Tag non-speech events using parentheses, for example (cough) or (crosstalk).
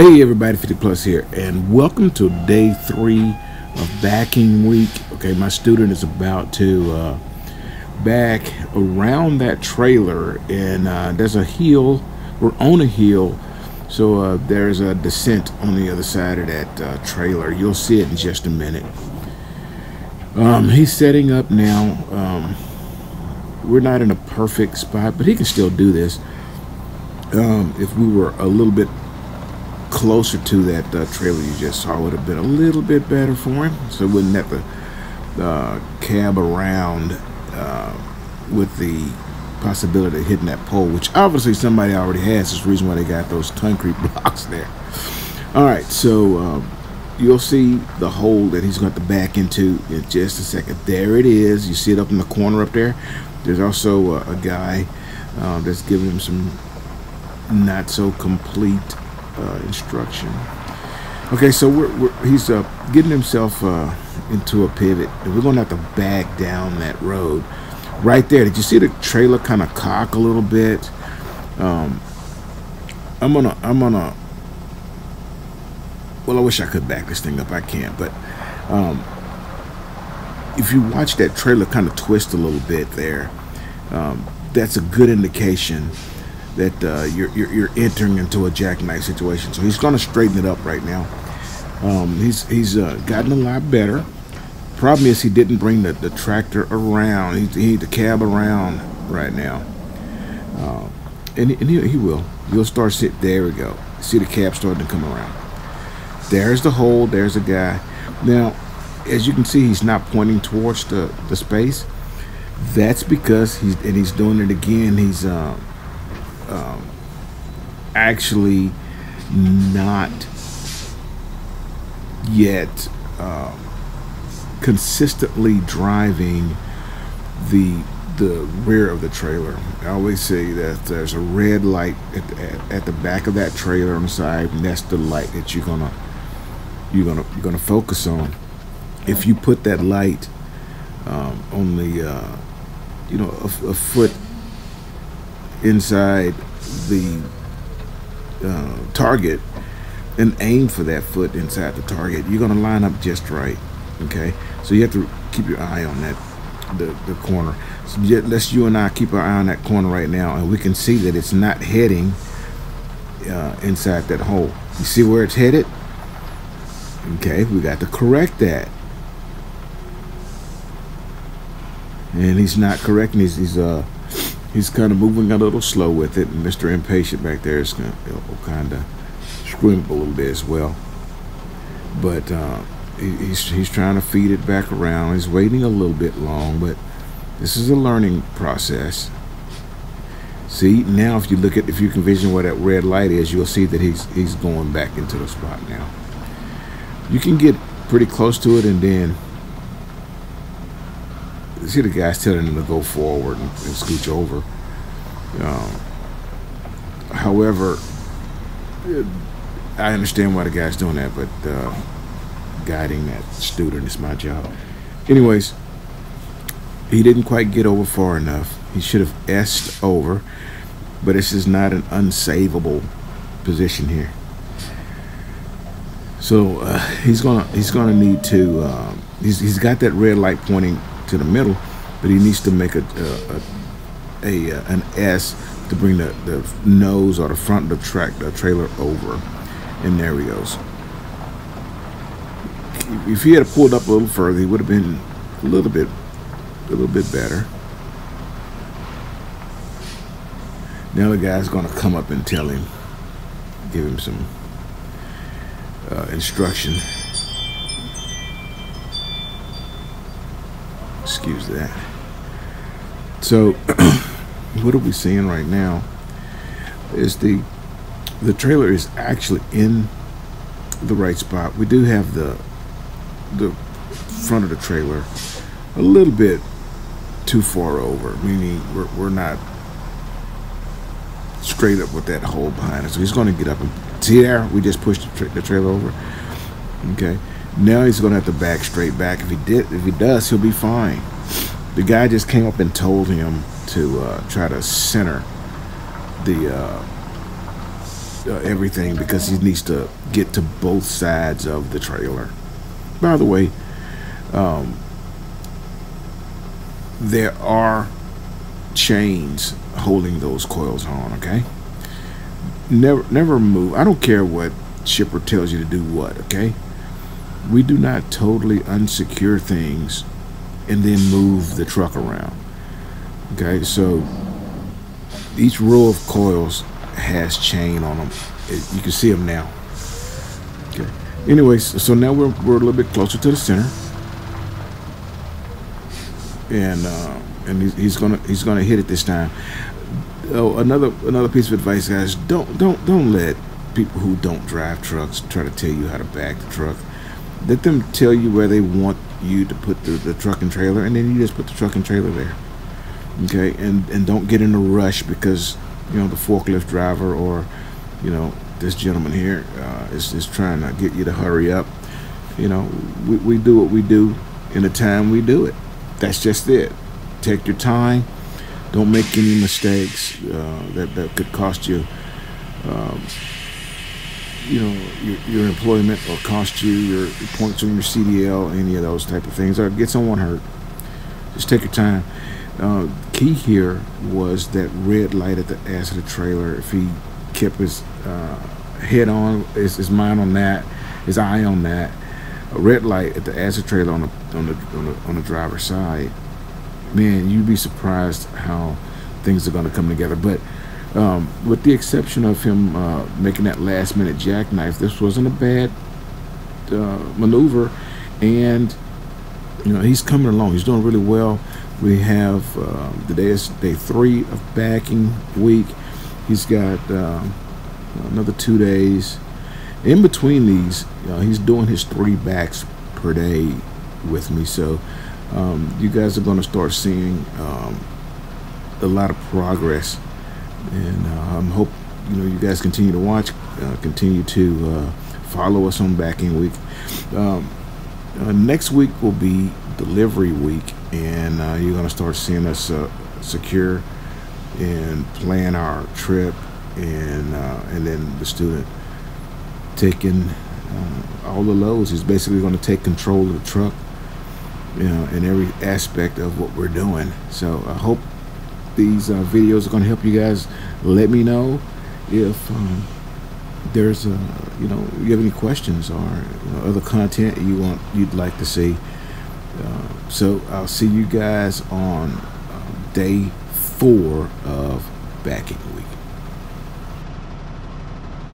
Hey everybody, 50 Plus here, and welcome to day three of backing week. Okay, my student is about to uh, back around that trailer, and uh, there's a hill. We're on a hill, so uh, there's a descent on the other side of that uh, trailer. You'll see it in just a minute. Um, he's setting up now. Um, we're not in a perfect spot, but he can still do this. Um, if we were a little bit closer to that uh, trailer you just saw would have been a little bit better for him. So wouldn't have to uh, cab around uh, with the possibility of hitting that pole, which obviously somebody already has. That's the reason why they got those concrete (laughs) blocks there. All right, so um, you'll see the hole that he's going to back into in just a second. There it is. You see it up in the corner up there. There's also a, a guy uh, that's giving him some not so complete uh, instruction. Okay, so we're, we're he's uh, getting himself uh, into a pivot, and we're going to have to back down that road. Right there, did you see the trailer kind of cock a little bit? Um, I'm gonna, I'm gonna. Well, I wish I could back this thing up. I can't, but um, if you watch that trailer kind of twist a little bit there, um, that's a good indication that uh, you're, you're, you're entering into a jackknife situation. So he's going to straighten it up right now. Um, he's he's uh, gotten a lot better. Problem is he didn't bring the, the tractor around. He, he the cab around right now. Uh, and and he, he will. You'll start sit. There we go. See the cab starting to come around. There's the hole. There's a guy. Now, as you can see, he's not pointing towards the, the space. That's because he's and he's doing it again. He's uh, actually not yet um, consistently driving the the rear of the trailer. I always say that there's a red light at, at, at, the back of that trailer on the side, and that's the light that you're gonna you're gonna you're gonna focus on. If you put that light um, on the uh, you know a, a foot inside the uh, target and aim for that foot inside the target, you're going to line up just right. Okay, so you have to keep your eye on that the the corner. So let's you and I keep our eye on that corner right now, and we can see that it's not heading uh, inside that hole. You see where it's headed? Okay, we got to correct that. And he's not correcting. He's, he's uh he's kind of moving a little slow with it, and Mr. Impatient back there is going to kind of scream up a little bit as well. But uh, he, he's he's trying to feed it back around. He's waiting a little bit long, but this is a learning process. See now, if you look at if you can vision where that red light is, you'll see that he's he's going back into the spot now. You can get pretty close to it, and then see the guys telling him to go forward and, and scooch over. Um, however, I understand why the guy's doing that, but uh, guiding that student is my job. Anyways, he didn't quite get over far enough. He should have S'd over, but this is not an unsavable position here. So uh, he's gonna he's gonna need to. Um, he's he's got that red light pointing to the middle, but he needs to make a, a, a, a an S to bring the, the nose or the front of the track the trailer over. And there he goes. If he had pulled up a little further, he would have been a little bit a little bit better. Now the guy's going to come up and tell him, give him some uh, instruction. Excuse that. So, (clears throat) what are we seeing right now? Is the the trailer is actually in the right spot. We do have the the front of the trailer a little bit too far over, meaning we're, we're not straight up with that hole behind us. So he's going to get up and see there. We just pushed the, tra the trailer over. Okay. Now he's going to have to back straight back. If he did, if he does, he'll be fine. The guy just came up and told him to uh, try to center the uh, uh, everything because he needs to get to both sides of the trailer. By the way, um, there are chains holding those coils on. Okay, never never move. I don't care what shipper tells you to do what. Okay, we do not totally unsecure things and then move the truck around. Okay, so each row of coils has chain on them. You can see them now. Okay. Anyways, so now we're, we're a little bit closer to the center, and uh, and he's, he's gonna he's gonna hit it this time. Oh, another another piece of advice, guys: don't don't don't let people who don't drive trucks try to tell you how to back the truck. Let them tell you where they want you to put the, the truck and trailer, and then you just put the truck and trailer there. Okay, and and don't get in a rush because you know the forklift driver or you know this gentleman here uh, is is trying to get you to hurry up. You know, we we do what we do in the time we do it. That's just it. Take your time. Don't make any mistakes uh, that that could cost you. Um, you know your, your employment or cost you your points on your CDL, any of those type of things, or get someone hurt. Just take your time. Uh, key here was that red light at the ass of the trailer. If he kept his uh, head on, his, his mind on that, his eye on that, a red light at the ass of the trailer on the on the on the, on the driver's side, man, you'd be surprised how things are going to come together. But um, with the exception of him uh, making that last minute jackknife, this wasn't a bad uh, maneuver, and you know he's coming along. He's doing really well. We have uh, the day is day three of backing week. He's got um, another two days. In between these, know, he's doing his three backs per day with me. So um, you guys are going to start seeing um, a lot of progress and uh, I hope you know you guys continue to watch, uh, continue to uh, follow us on Backing Week. Um, uh, next week will be delivery week, and uh, you're gonna start seeing us uh, secure and plan our trip, and and then the student taking all the loads. He's basically going to take control of the truck, you know, in every aspect of what we're doing. So I hope these uh, videos are going to help you guys. Let me know if um, there's a, you know you have any questions or you know, other content you want you'd like to see. Uh, so I'll see you guys on uh, day four of backing week.